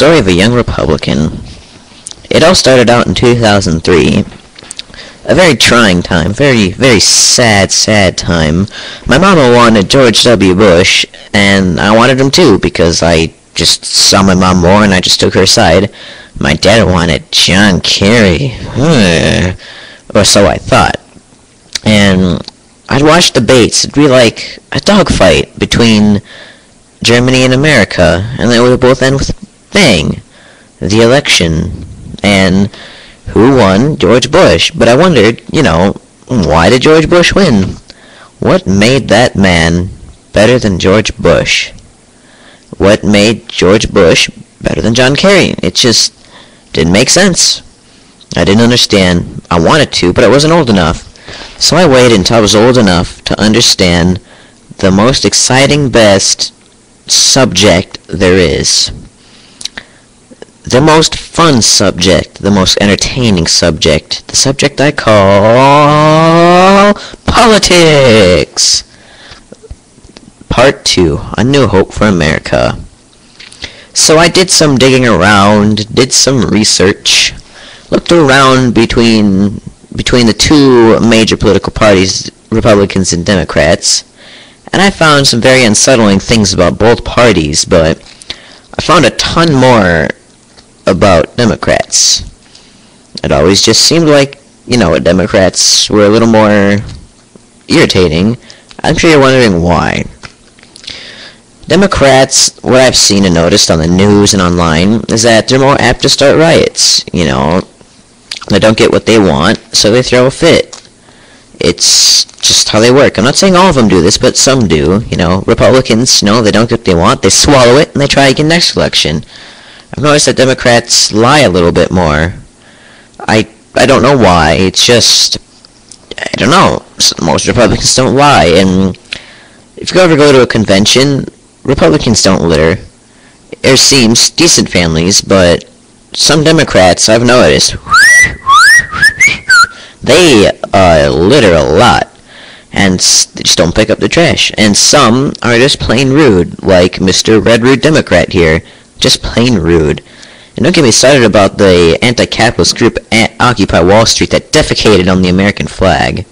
story of a young Republican. It all started out in 2003. A very trying time, very, very sad, sad time. My mama wanted George W. Bush, and I wanted him too, because I just saw my mom more and I just took her side. My dad wanted John Kerry. Hmm, or so I thought. And I'd watch debates. It'd be like a dogfight between Germany and America, and they would both end with bang, the election, and who won? George Bush. But I wondered, you know, why did George Bush win? What made that man better than George Bush? What made George Bush better than John Kerry? It just didn't make sense. I didn't understand. I wanted to, but I wasn't old enough. So I waited until I was old enough to understand the most exciting, best subject there is. The most fun subject, the most entertaining subject, the subject I call politics. Part 2, A New Hope for America. So I did some digging around, did some research, looked around between between the two major political parties, Republicans and Democrats, and I found some very unsettling things about both parties, but I found a ton more about Democrats. It always just seemed like, you know, Democrats were a little more irritating. I'm sure you're wondering why. Democrats, what I've seen and noticed on the news and online, is that they're more apt to start riots. You know, they don't get what they want, so they throw a fit. It's just how they work. I'm not saying all of them do this, but some do. You know, Republicans, know, they don't get what they want, they swallow it, and they try again next election. I've noticed that Democrats lie a little bit more. I I don't know why. It's just I don't know. Most Republicans don't lie, and if you ever go to a convention, Republicans don't litter. There seems decent families, but some Democrats I've noticed they uh, litter a lot and they just don't pick up the trash. And some are just plain rude, like Mr. Red Rude Democrat here. Just plain rude. And don't get me started about the anti-capitalist group Occupy Wall Street that defecated on the American flag.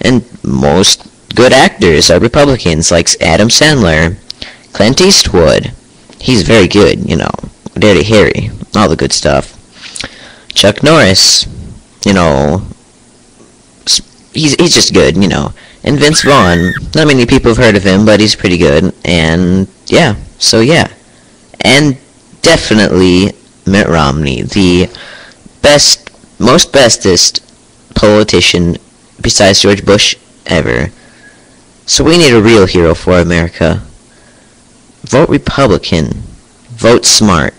And most good actors are Republicans, like Adam Sandler, Clint Eastwood. He's very good, you know. Dirty Harry, all the good stuff. Chuck Norris, you know, he's he's just good, you know. And Vince Vaughn, not many people have heard of him, but he's pretty good. And yeah, so yeah, and definitely Mitt Romney, the best, most bestest politician besides George Bush ever. So we need a real hero for America. Vote Republican. Vote smart.